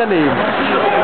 nada mesmo.